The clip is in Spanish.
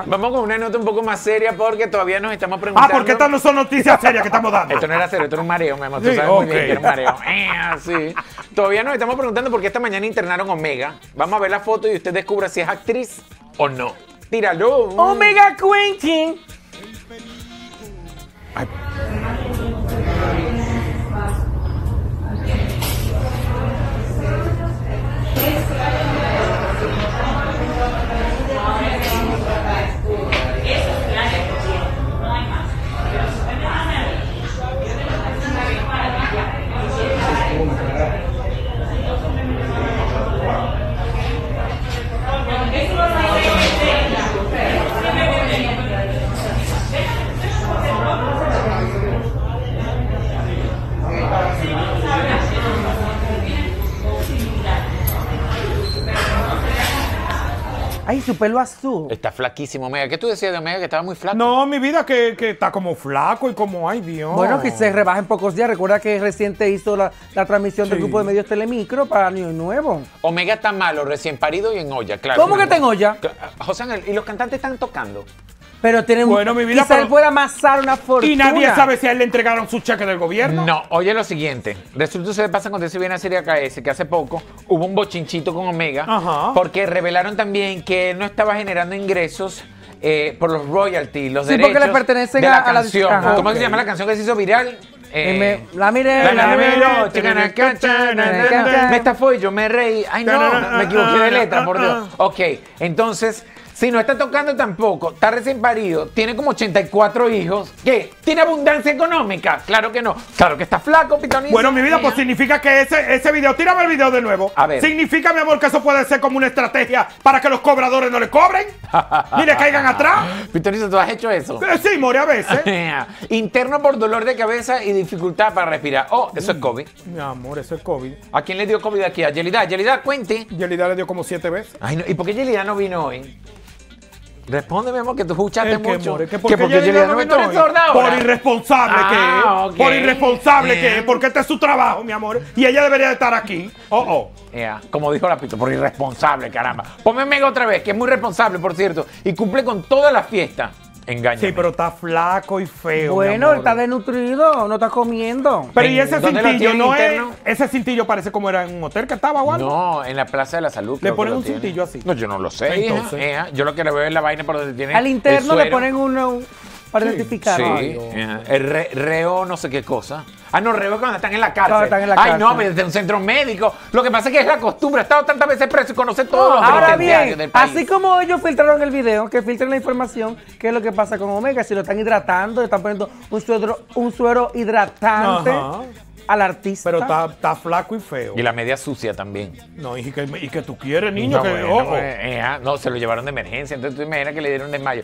Vamos con una nota un poco más seria porque todavía nos estamos preguntando. Ah, porque estas no son noticias serias que estamos dando. Esto no era serio, esto era un mareo, mi amor. Tú Sí, sabes muy ok. bien que era un mareo. Eh, sí. Todavía nos estamos preguntando por qué esta mañana internaron Omega. Vamos a ver la foto y usted descubra si es actriz o no. Tíralo. Omega Quentin. Ay, su pelo azul. Está flaquísimo, Omega. ¿Qué tú decías de Omega que estaba muy flaco? No, mi vida, que, que está como flaco y como, ay Dios. Bueno, que se rebaja en pocos días. Recuerda que reciente hizo la, la transmisión del grupo de medios Telemicro para Año Nuevo. Omega está malo, recién parido y en olla, claro. ¿Cómo que está en olla? José Ángel, ¿y los cantantes están tocando? Pero tiene Bueno, mi vida, quizá él pero- pueda amasar una fortuna. Y nadie sabe si a él le entregaron su cheque del gobierno. No, oye lo siguiente. Resulta que se pasa cuando se viene a Serie KS que hace poco hubo un bochinchito con Omega Ajá. porque revelaron también que él no estaba generando ingresos eh, por los royalties, los Sí, porque derechos le pertenecen de la a- a la- canción. ajá. ¿Cómo Ok. se llama la canción que se hizo viral? Eh, Eh, me- la miré, la la miré, Me estafó y yo me reí. Ay, no, me equivoqué de letra, por Dios. Ok, entonces, si no está tocando tampoco, está recién parido, tiene como 84 hijos, ¿qué? ¿Tiene abundancia económica? Claro que no. Claro que está flaco, pitonito. Bueno, mi vida, pues significa que ese, ese video, tírame el video de nuevo. A ver. Significa, mi amor, que eso puede ser como una estrategia para que los cobradores no le cobren. Ni le caigan atrás. Pitonito, ¿tú has hecho eso? Eh, Sí, more a veces. Interno por dolor de cabeza y dificultad para respirar. Oh, eso es COVID. Mi amor, eso es COVID. ¿A quién le dio COVID aquí? A Yelida. Yelida, cuente. Yelida le dio como siete veces. Ay, no. ¿Y por qué Yelida no vino hoy? Respóndeme, amor, que tú escuchaste que, mucho. more, que Que porque porque Yelida Yelida no no me estoy sorda. Por irresponsable Ah, que es. Por irresponsable que es. Porque este es su trabajo, mi amor. Y ella debería de estar aquí. Oh, oh. Ea, como dijo la pito, por irresponsable, caramba. Ponme Mega otra vez, que es muy responsable, por cierto, y cumple con todas las fiestas. Engaña. Sí, pero está flaco y feo. mi Bueno, está desnutrido, no está comiendo. Pero y ¿En ese dónde lo cintillo tiene no es. interno? Ese cintillo parece como era en un hotel que estaba algo. No, en la Plaza de la Salud. Le creo que ponen lo un tiene. cintillo así. No, yo no lo sé. hija, Entonces. hija. Yo lo que le veo es la vaina por donde tiene. Al interno el le ponen uno para Sí. identificar. Sí, hija. el re- reo no sé qué cosa. Ah, no, reo es cuando están en la cárcel. Cuando están en la Ay, no, cárcel. desde un centro médico. Lo que pasa es que es la costumbre. He estado tantas veces preso y conocer todos los Ahora bien, del país. así como ellos filtraron el video, que filtren la información, qué es lo que pasa con Omega, si lo están hidratando, le están poniendo un suero, un suero hidratante Ajá. al artista. Pero está, está flaco y feo. Y la media sucia también. No, y que, y que tú quieres, niño. No, que, bueno, oh. pues, hija, no, se lo llevaron de emergencia. Entonces tú imaginas que le dieron desmayo.